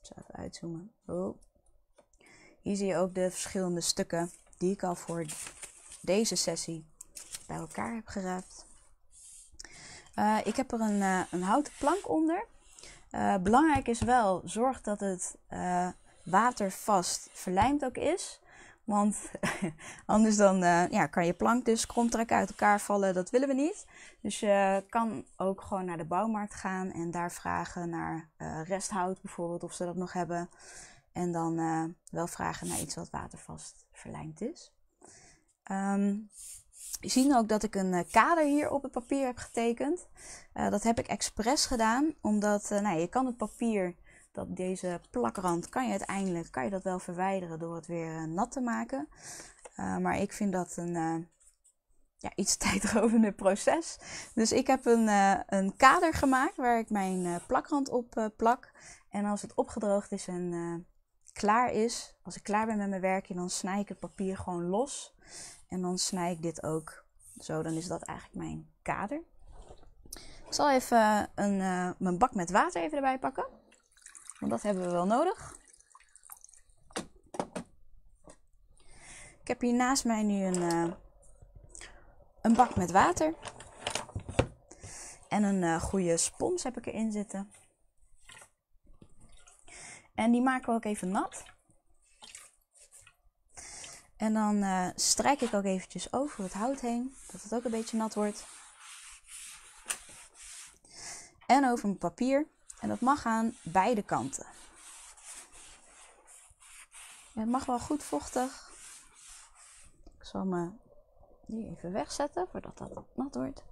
Ik zal even uitzoomen. Oh. Hier zie je ook de verschillende stukken die ik al voor deze sessie bij elkaar heb geraapt. Uh, ik heb er een, uh, een houten plank onder. Uh, belangrijk is wel, zorg dat het watervast verlijmd ook is. Want anders dan ja, kan je plank dus kromtrekken uit elkaar vallen. Dat willen we niet. Dus je kan ook gewoon naar de bouwmarkt gaan en daar vragen naar resthout bijvoorbeeld, of ze dat nog hebben. En dan wel vragen naar iets wat watervast verlijmd is. Um, je ziet ook dat ik een uh, kader hier op het papier heb getekend. Uh, dat heb ik expres gedaan, omdat uh, nou, je kan het papier, dat deze plakrand, kan je uiteindelijk kan je dat wel verwijderen door het weer nat te maken. maar ik vind dat een ja, iets tijdrovende proces. Dus ik heb een, een kader gemaakt waar ik mijn plakrand op plak. En als het opgedroogd is en klaar is, als ik klaar ben met mijn werkje, dan snij ik het papier gewoon los. En dan snij ik dit ook zo. Dan is dat eigenlijk mijn kader. Ik zal even een, uh, mijn bak met water even erbij pakken. Want dat hebben we wel nodig. Ik heb hier naast mij nu een, uh, een bak met water. En een uh, goede spons heb ik erin zitten. En die maken we ook even nat. En dan uh, strijk ik ook eventjes over het hout heen, dat het ook een beetje nat wordt. En over mijn papier. En dat mag aan beide kanten. het mag wel goed vochtig. Ik zal me die even wegzetten voordat dat nat wordt.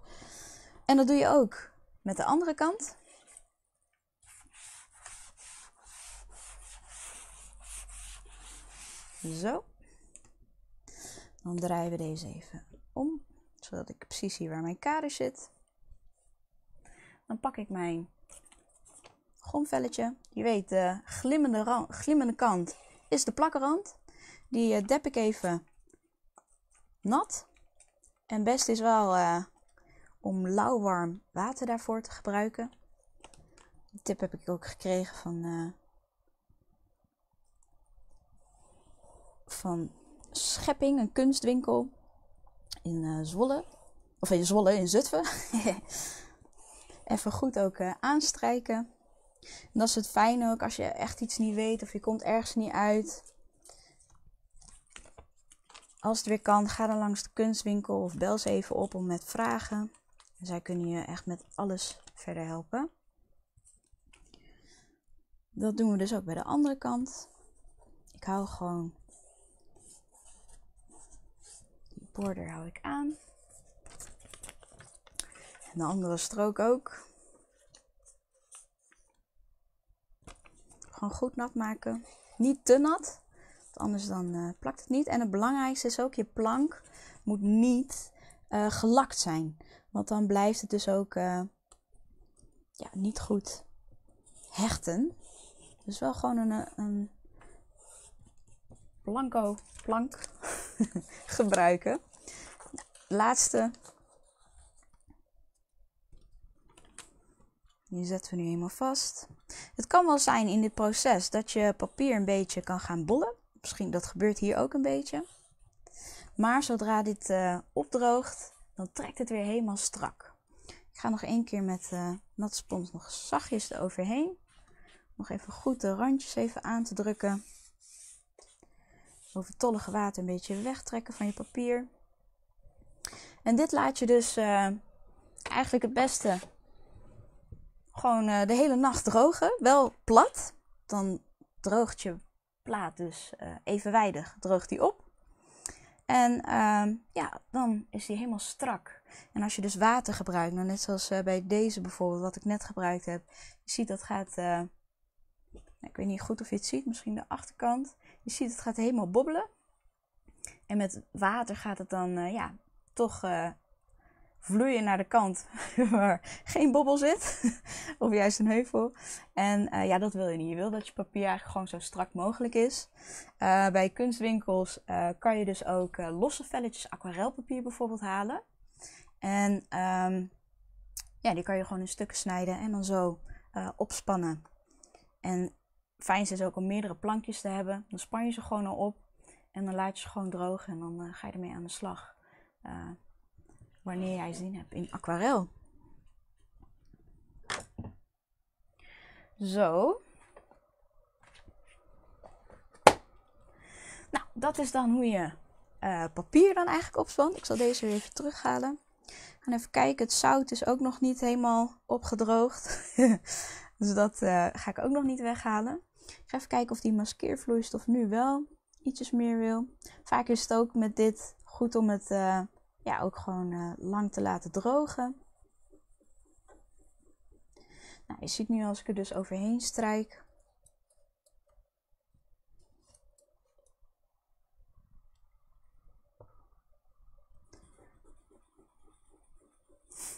En dat doe je ook met de andere kant. Zo. Dan draaien we deze even om, zodat ik precies zie waar mijn kader zit. Dan pak ik mijn gomvelletje. Je weet, de glimmende, glimmende kant is de plakkerand. Die uh, dep ik even nat. En best is wel uh, om lauwwarm water daarvoor te gebruiken. Die tip heb ik ook gekregen van, uh, van Schepping, een kunstwinkel in uh, Zwolle. Of in Zwolle, in Zutphen. Even goed ook uh, aanstrijken. En dat is het fijn ook als je echt iets niet weet of je komt ergens niet uit. Als het weer kan, ga dan langs de kunstwinkel of bel ze even op om met vragen. zij kunnen je echt met alles verder helpen. Dat doen we dus ook bij de andere kant. Ik hou gewoon border hou ik aan. En de andere strook ook. Gewoon goed nat maken. Niet te nat, anders dan uh, plakt het niet. En het belangrijkste is ook, je plank moet niet uh, gelakt zijn. Want dan blijft het dus ook uh, ja, niet goed hechten. Dus wel gewoon een, een blanco plank gebruiken. Laatste. Die zetten we nu helemaal vast. Het kan wel zijn in dit proces dat je papier een beetje kan gaan bollen. Misschien dat gebeurt hier ook een beetje. Maar zodra dit uh, opdroogt, dan trekt het weer helemaal strak. Ik ga nog één keer met uh, nat spons nog zachtjes eroverheen. Nog even goed de randjes even aan te drukken. Overtollige water een beetje wegtrekken van je papier. En dit laat je dus uh, eigenlijk het beste gewoon uh, de hele nacht drogen. Wel plat. Dan droogt je plaat dus uh, evenwijdig droogt die op. En ja, dan is die helemaal strak. En als je dus water gebruikt, nou net zoals bij deze bijvoorbeeld, wat ik net gebruikt heb. Je ziet dat gaat, ik weet niet goed of je het ziet, misschien de achterkant. Je ziet het gaat helemaal bobbelen. En met water gaat het dan ja, toch vloeien naar de kant waar geen bobbel zit. of juist een heuvel. En uh, ja, dat wil je niet. Je wil dat je papier eigenlijk gewoon zo strak mogelijk is. Bij kunstwinkels kan je dus ook losse velletjes aquarelpapier bijvoorbeeld halen. En um, ja, die kan je gewoon in stukken snijden en dan zo opspannen. En fijn is ook om meerdere plankjes te hebben. Dan span je ze gewoon al op. En dan laat je ze gewoon drogen en dan ga je ermee aan de slag wanneer jij zin hebt in aquarel. Zo. Nou, dat is dan hoe je uh, papier dan eigenlijk opspant. Ik zal deze weer even terughalen. Even kijken. Het zout is ook nog niet helemaal opgedroogd. dus dat ga ik ook nog niet weghalen. Ga even kijken of die maskeervloeistof nu wel ietsjes meer wil. Vaak is het ook met dit goed om het uh, ja, ook gewoon uh, lang te laten drogen. Nou, je ziet nu als ik er dus overheen strijk.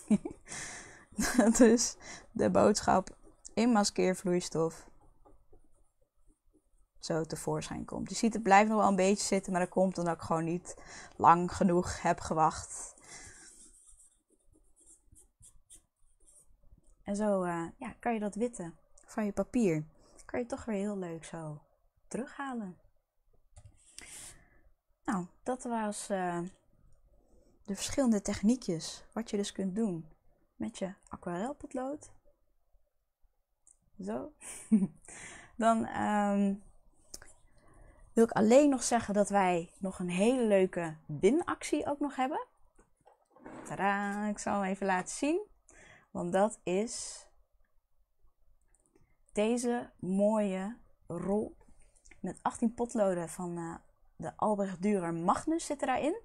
Dat is de boodschap in maskeervloeistof zo tevoorschijn komt. Je ziet, het blijft nog wel een beetje zitten, maar dat komt omdat ik gewoon niet lang genoeg heb gewacht. En zo uh, ja, kan je dat witte van je papier, kan je toch weer heel leuk zo terughalen. Nou, dat was uh, de verschillende techniekjes wat je dus kunt doen met je aquarelpotlood. Zo. Dan um, wil ik alleen nog zeggen dat wij nog een hele leuke winactie ook nog hebben. Tadaa, ik zal hem even laten zien. Want dat is deze mooie rol met 18 potloden van uh, de Albrecht Dürer Magnus zitten daarin.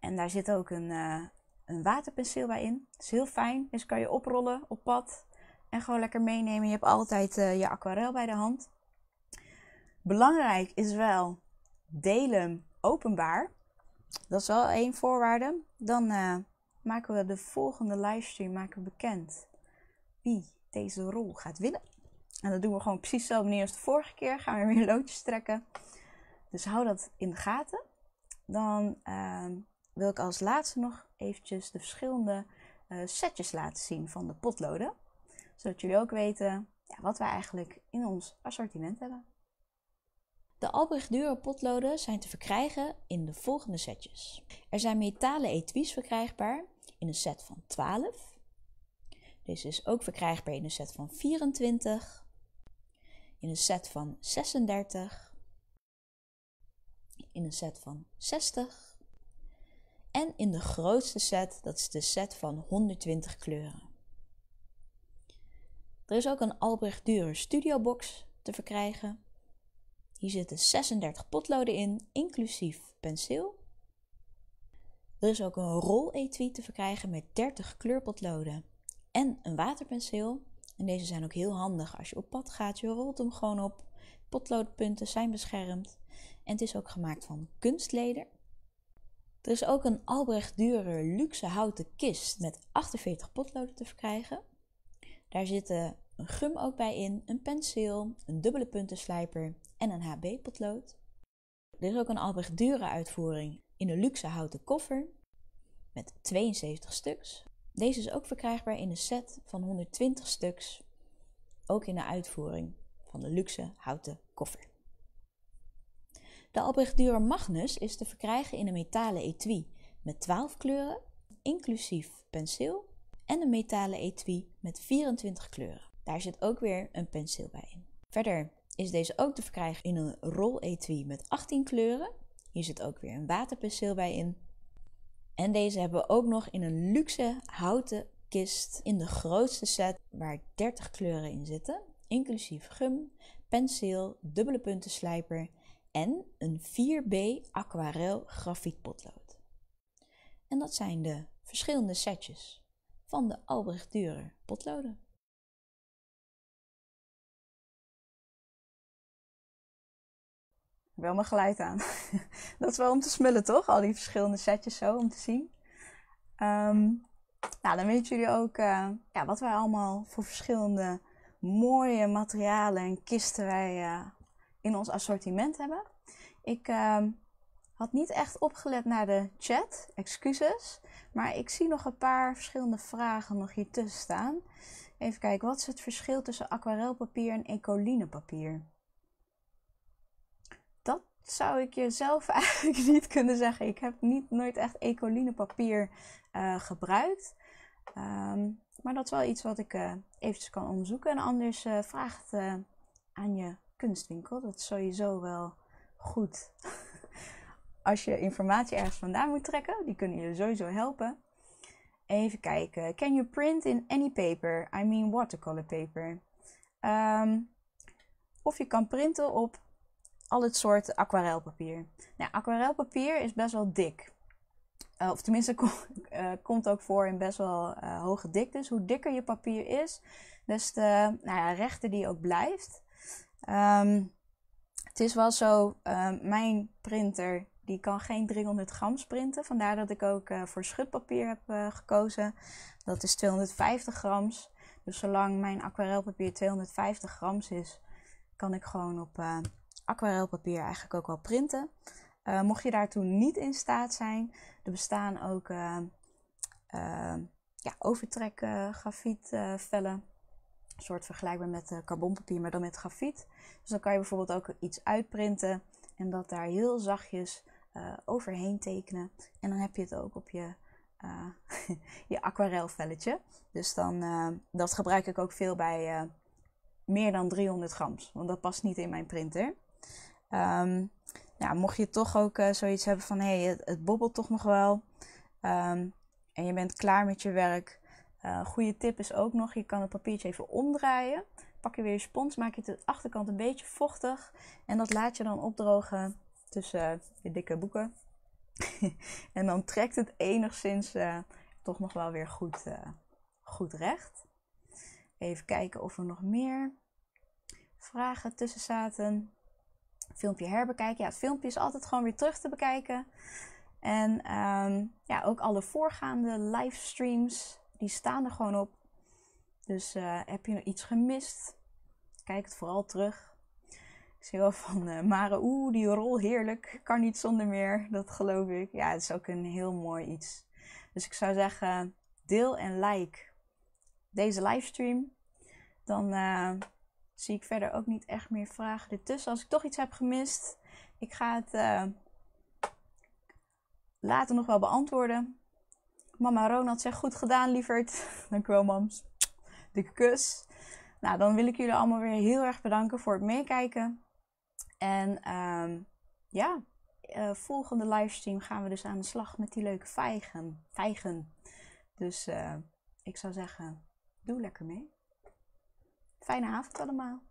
En daar zit ook een, uh, een waterpenseel bij in. Dat is heel fijn. Dus kan je oprollen op pad en gewoon lekker meenemen. Je hebt altijd uh, je aquarel bij de hand. Belangrijk is wel delen openbaar. Dat is wel één voorwaarde. Dan uh, maken we de volgende livestream maken bekend wie deze rol gaat winnen. En dat doen we gewoon precies dezelfde manier als de vorige keer. Gaan we weer loodjes trekken. Dus hou dat in de gaten. Dan uh, wil ik als laatste nog eventjes de verschillende uh, setjes laten zien van de potloden. Zodat jullie ook weten ja, wat wij eigenlijk in ons assortiment hebben. De Albrecht Dürer potloden zijn te verkrijgen in de volgende setjes. Er zijn metalen etuis verkrijgbaar in een set van 12. Deze is ook verkrijgbaar in een set van 24. In een set van 36. In een set van 60. En in de grootste set, dat is de set van 120 kleuren. Er is ook een Albrecht Dürer Studio Box te verkrijgen hier zitten 36 potloden in, inclusief penseel. Er is ook een rol-etui te verkrijgen met 30 kleurpotloden en een waterpenseel. En deze zijn ook heel handig als je op pad gaat. Je rolt hem gewoon op. Potloodpunten zijn beschermd. En het is ook gemaakt van kunstleder. Er is ook een Albrecht Dürer luxe houten kist met 48 potloden te verkrijgen. Daar zitten een gum ook bij in, een penseel, een dubbele puntenslijper en een HB-potlood. Er is ook een Albrecht Dürer uitvoering in een luxe houten koffer met 72 stuks. Deze is ook verkrijgbaar in een set van 120 stuks, ook in de uitvoering van de luxe houten koffer. De Albrecht Dürer Magnus is te verkrijgen in een metalen etui met 12 kleuren, inclusief penseel, en een metalen etui met 24 kleuren. Daar zit ook weer een penseel bij in. Verder is deze ook te verkrijgen in een rol-etui met 18 kleuren. Hier zit ook weer een waterpenseel bij in. En deze hebben we ook nog in een luxe houten kist in de grootste set waar 30 kleuren in zitten, inclusief gum, penseel, dubbele punten slijper en een 4B aquarel grafietpotlood. En dat zijn de verschillende setjes van de Albrecht Dürer potloden. Wel mijn geluid aan. dat is wel om te smullen, toch? Al die verschillende setjes zo om te zien. Ehm, nou, dan weten jullie ook uh, ja, wat wij allemaal voor verschillende mooie materialen en kisten wij uh, in ons assortiment hebben. Ik uh, had niet echt opgelet naar de chat, excuses. Maar ik zie nog een paar verschillende vragen nog hier tussen staan. Even kijken, wat is het verschil tussen aquarelpapier en ecolinepapier? Zou ik je zelf eigenlijk niet kunnen zeggen. Ik heb niet, nooit echt ecolinepapier uh, gebruikt. Um, maar dat is wel iets wat ik uh, eventjes kan onderzoeken. En anders uh, vraag het aan je kunstwinkel. Dat is sowieso wel goed. Als je informatie ergens vandaan moet trekken, die kunnen je sowieso helpen. Even kijken. Can you print in any paper? I mean watercolor paper. Um, of je kan printen op al het soort aquarelpapier. Nou, aquarelpapier is best wel dik. Uh, of tenminste, uh, komt ook voor in best wel uh, hoge diktes. Hoe dikker je papier is, des te nou ja, rechter die ook blijft. Um, het is wel zo, mijn printer die kan geen 300 gram printen. Vandaar dat ik ook voor schutpapier heb gekozen. Dat is 250 grams. Dus zolang mijn aquarelpapier 250 grams is, kan ik gewoon op aquarelpapier eigenlijk ook wel printen. Uh, mocht je daartoe niet in staat zijn, er bestaan ook uh, ja, overtrek grafietvellen. Een soort vergelijkbaar met carbonpapier, maar dan met grafiet. Dus dan kan je bijvoorbeeld ook iets uitprinten en dat daar heel zachtjes overheen tekenen. En dan heb je het ook op je, je aquarelvelletje. Dus dan, dat gebruik ik ook veel bij meer dan 300 grams, want dat past niet in mijn printer. Um, ja, mocht je toch ook uh, zoiets hebben van hé, hey, het, bobbelt toch nog wel. Um, en je bent klaar met je werk. Uh, goede tip is ook nog, je kan het papiertje even omdraaien. Pak je weer je spons, maak je de achterkant een beetje vochtig. En dat laat je dan opdrogen tussen uh, je dikke boeken. en dan trekt het enigszins toch nog wel weer goed, goed recht. Even kijken of er nog meer vragen tussen zaten filmpje herbekijken. Ja, het filmpje is altijd gewoon weer terug te bekijken. En um, ja, ook alle voorgaande livestreams, die staan er gewoon op. Dus uh, heb je nog iets gemist? Kijk het vooral terug. Ik zie wel van uh, Mare, oeh, die rol heerlijk. Kan niet zonder meer, dat geloof ik. Ja, het is ook een heel mooi iets. Dus ik zou zeggen, deel en like deze livestream. Dan uh, zie ik verder ook niet echt meer vragen ertussen. Als ik toch iets heb gemist, ik ga het uh, later nog wel beantwoorden. Mama Ronald zegt goed gedaan, lieverd. Dankjewel, mams. Dikke kus. Nou, dan wil ik jullie allemaal weer heel erg bedanken voor het meekijken. En um, ja, uh, volgende livestream gaan we dus aan de slag met die leuke vijgen. vijgen. Dus uh, ik zou zeggen, doe lekker mee. Fijne avond allemaal.